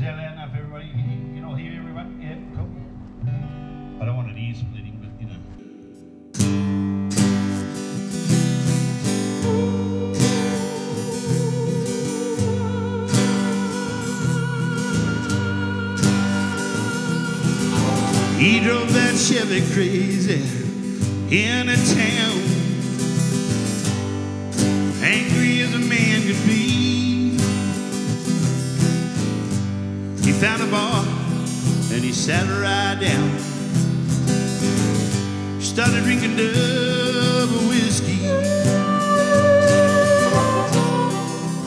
Is that loud enough, everybody? Can you, all hear everybody? Yeah, cool. I don't want it ear splitting, but you know. He drove that Chevy crazy in a town. He sat right down. Started drinking double whiskey.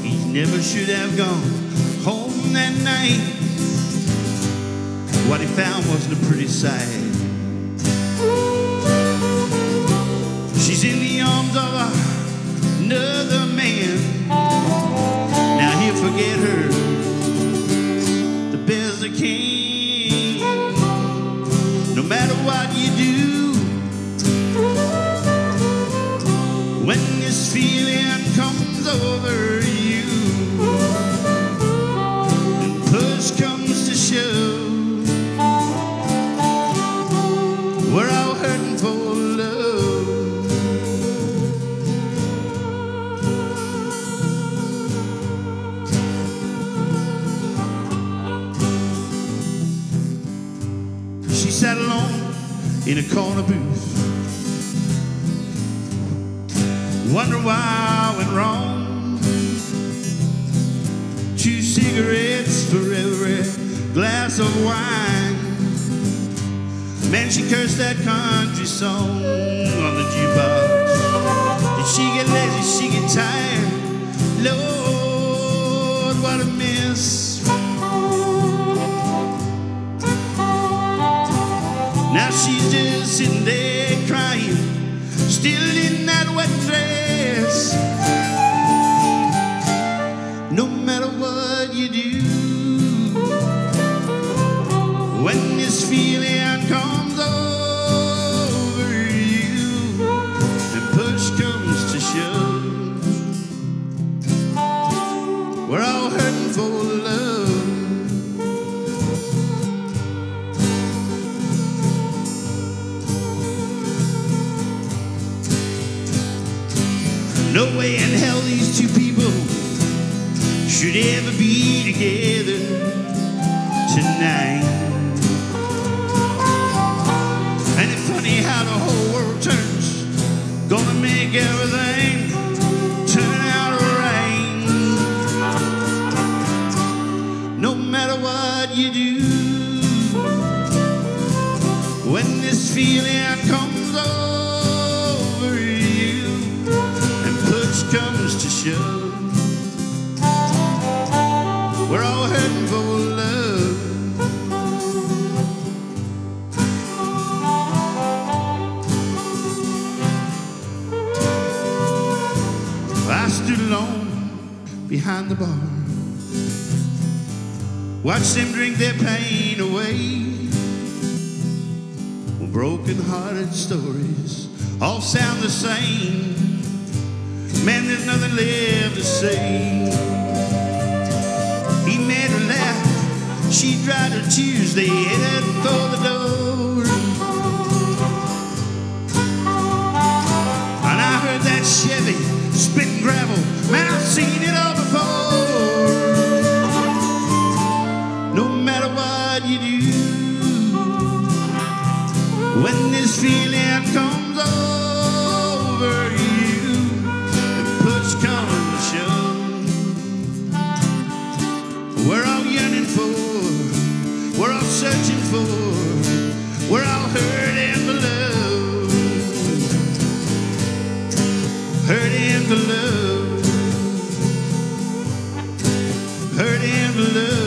He never should have gone home that night. What he found wasn't a pretty sight. Over you, push comes to shove. We're hurting for love. She sat alone in a corner booth. Wonder why I went wrong. Two cigarettes for every glass of wine. Man, she cursed that country song on the jukebox. Did she get lazy? She get tired? Lord, what a mess. Now she's just sitting there crying, still in that wet dress. No way in hell these two people should ever be together tonight. And it's funny how the whole world turns, gonna make everything turn out right. No matter what you do, when this feeling comes over we're all heading for love. I stood alone behind the bar. Watched them drink their pain away. Well, broken hearted stories all sound the same. Man, there's nothing left to say. He made her laugh. She dried her tears. They headed for the door. And I heard that Chevy spitting gravel. Man, I've seen searching for, we're all hurting for love. Hurting for love, hurting for love,